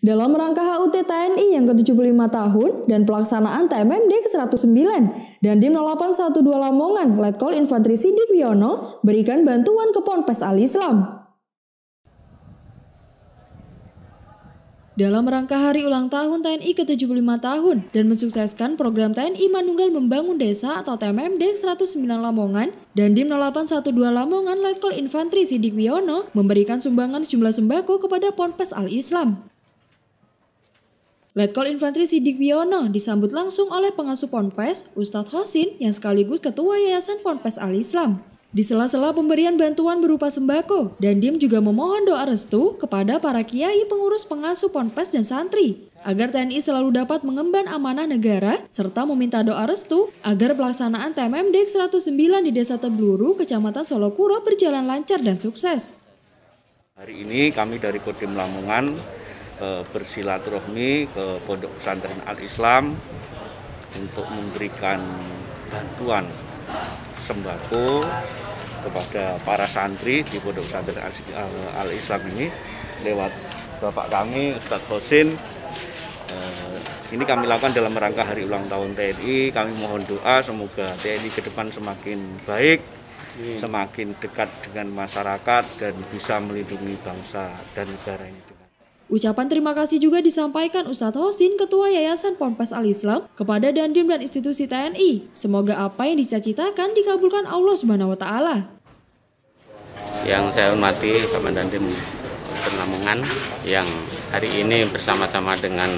Dalam rangka HUT TNI yang ke-75 tahun dan pelaksanaan TMMD ke-109, Dandim 0812 Lamongan, Letkol Infanteri Sidik Wiono berikan bantuan ke Ponpes Al-Islam. Dalam rangka hari ulang tahun TNI ke-75 tahun dan mensukseskan program TNI Manunggal Membangun Desa atau TMMD 109 Lamongan, Dandim 0812 Lamongan Letkol Infanteri Sidik Wiono memberikan sumbangan sejumlah sembako kepada Ponpes Al-Islam. Letkol Infanteri Sidik Wiono disambut langsung oleh pengasuh Ponpes, Ustadz Hosin, yang sekaligus Ketua Yayasan Ponpes Al-Islam. Di sela-sela pemberian bantuan berupa sembako, Dandim juga memohon doa restu kepada para kiai pengurus pengasuh Ponpes dan santri, agar TNI selalu dapat mengemban amanah negara, serta meminta doa restu agar pelaksanaan TMMD 109 di Desa Tebluru, Kecamatan Solokuro berjalan lancar dan sukses. Hari ini kami dari Kodim Lamongan bersilaturahmi ke Pondok Pesantren Al-Islam untuk memberikan bantuan sembako kepada para santri di Pondok Pesantren Al-Islam ini lewat Bapak kami Ustadz Hosin. Eh, ini kami lakukan dalam rangka hari ulang tahun TNI kami mohon doa semoga TNI ke depan semakin baik semakin dekat dengan masyarakat dan bisa melindungi bangsa dan negara ini Ucapan terima kasih juga disampaikan Ustadz Hosin, Ketua Yayasan Ponpes Al-Islam, kepada Dandim dan institusi TNI. Semoga apa yang dicita-citakan dikabulkan Allah Subhanahu wa taala. Yang saya hormati Bapak Dandim Lamongan yang hari ini bersama-sama dengan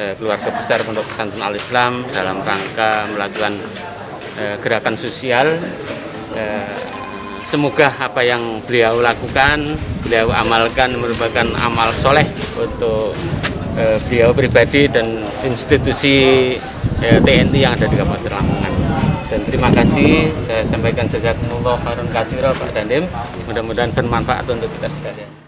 eh, keluarga besar Pondok Pesantren Al-Islam dalam rangka melakukan eh, gerakan sosial eh, semoga apa yang beliau lakukan beliau amalkan merupakan amal soleh untuk uh, beliau pribadi dan institusi uh, TNI yang ada di Kabupaten Lamongan. Dan terima kasih, saya sampaikan sejakumullah khairun kasiro Pak Dandim, mudah-mudahan bermanfaat untuk kita sekalian.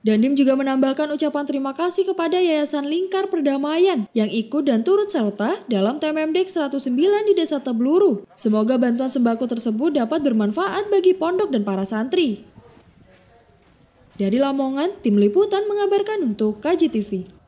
Dandim juga menambahkan ucapan terima kasih kepada Yayasan Lingkar Perdamaian yang ikut dan turut serta dalam TMMD 109 di Desa Tebluru. Semoga bantuan sembako tersebut dapat bermanfaat bagi pondok dan para santri. Dari Lamongan, tim liputan mengabarkan untuk KJTV.